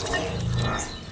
Huh?